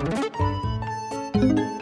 Música